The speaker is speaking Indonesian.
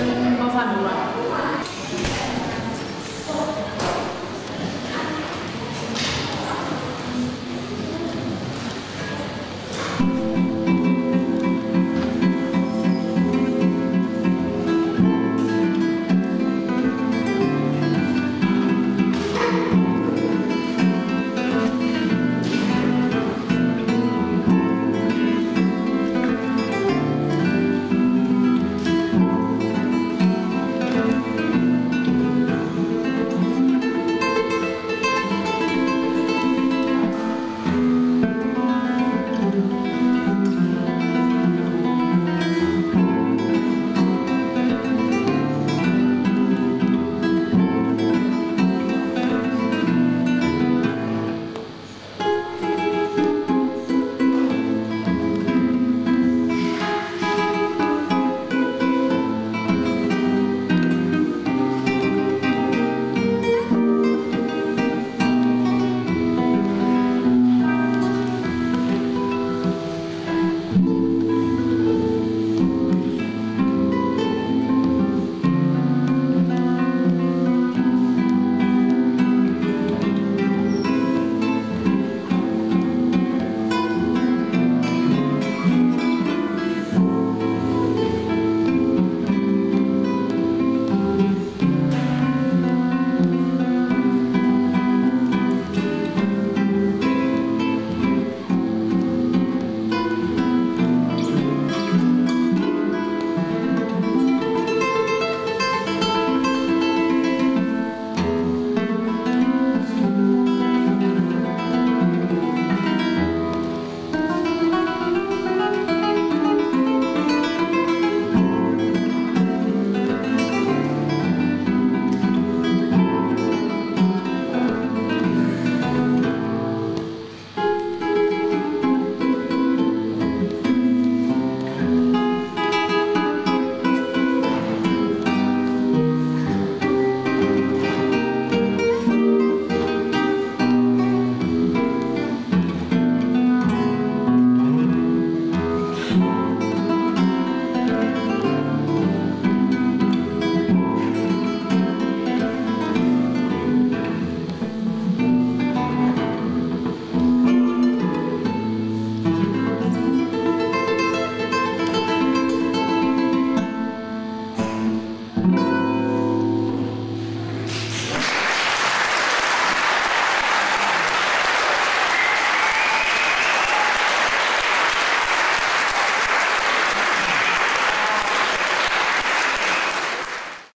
dan Novandua.